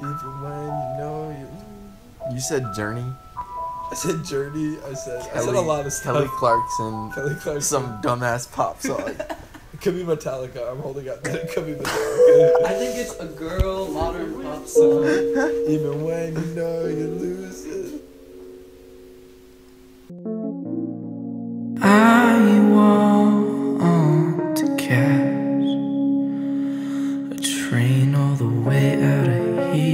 Even when you know you. You said Journey. I said Journey. I said I said a lot of stuff. Kelly Clarkson. Kelly Clarkson. Some dumbass pop song. It could be Metallica. I'm holding up. that it could be Metallica. I think it's a girl modern pop song. Even when you know you lose it. I want to catch a train all the way out of here. Right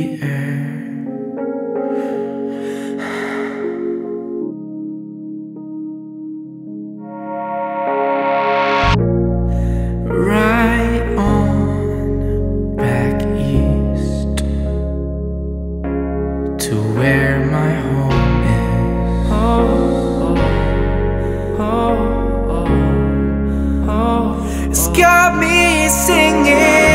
on back east to where my home is. It's got me singing.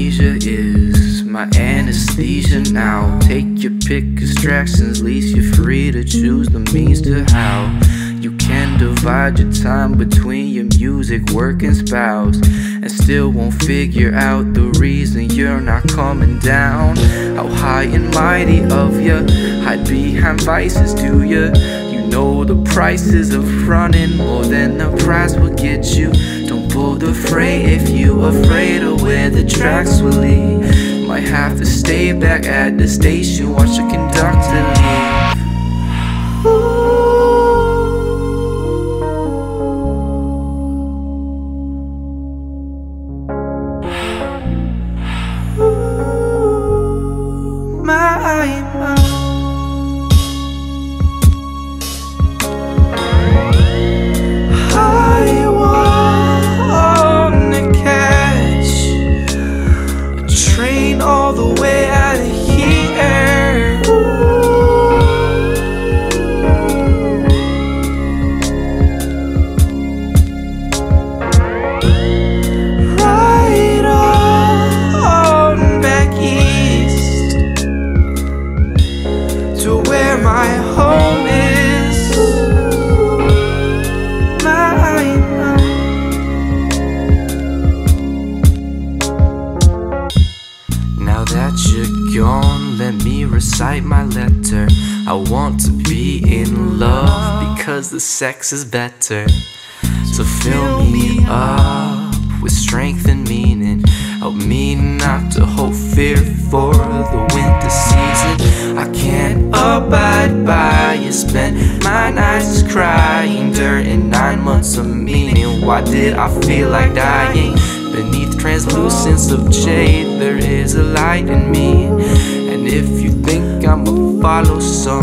Amnesia is my anesthesia now. Take your pick, distractions, least you're free to choose the means to how. You can divide your time between your music, work, and spouse, and still won't figure out the reason you're not coming down. How high and mighty of ya, hide behind vices, do ya? You know the prices of running more than the price will get you. Don't pull the freight if you afraid of where the tracks will lead. Might have to stay back at the station, watch the conductor leave. Let me recite my letter. I want to be in love because the sex is better. So fill me up with strength and meaning. Help me not to hold fear for the winter season. I can't abide by you. Spent my nights crying during nine months of meaning. Why did I feel like dying? Beneath translucence of jade, there is a light in me. And if you think I'm a follow some